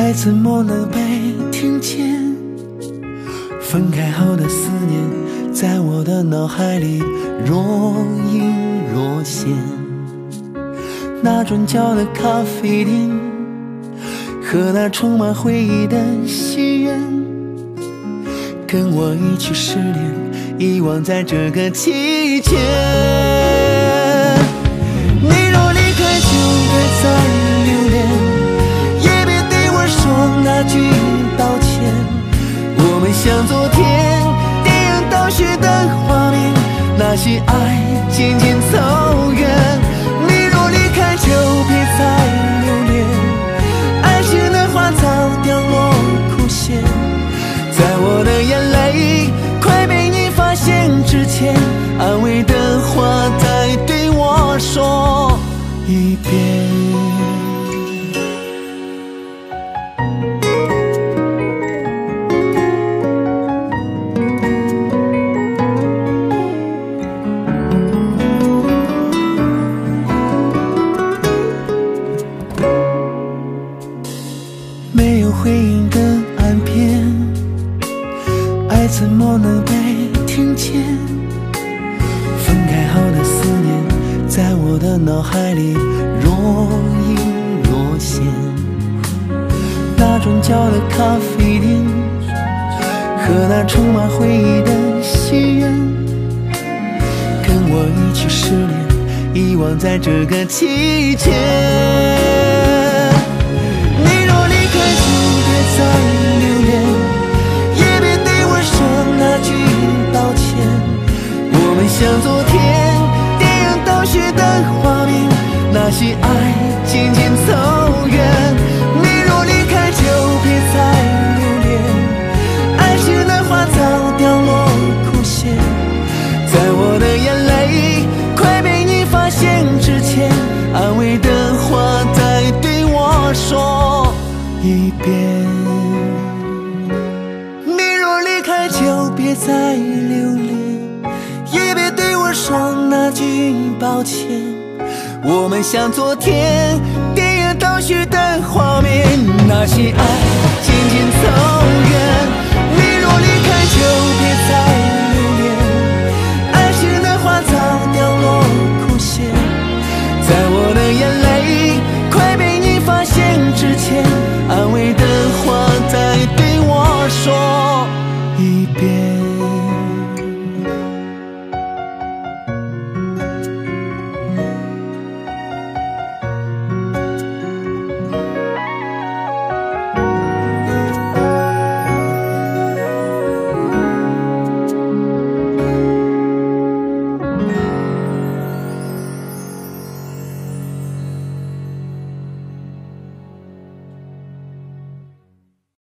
爱怎么能被听见？分开后的思念，在我的脑海里若隐若现。那转角的咖啡店，和那充满回忆的戏院，跟我一起失恋，遗忘在这个季节。爱渐渐走远。你若离开，就别再留恋，爱情的花早凋落枯谢，在我的眼泪快被你发现之前，安慰的话再对我说一遍。没有回音的岸边，爱怎么能被听见？分开后的思念，在我的脑海里若隐若现。那转角的咖啡店，和那充满回忆的戏院，跟我一起失恋，遗忘在这个季节。那些爱渐渐走远。你若离开，就别再留恋，爱情的花早凋落枯谢，在我的眼泪快被你发现之前，安慰的话再对我说一遍。你若离开，就别再留恋，也别对我说那句抱歉。我们像昨天电影倒叙的画面，那些爱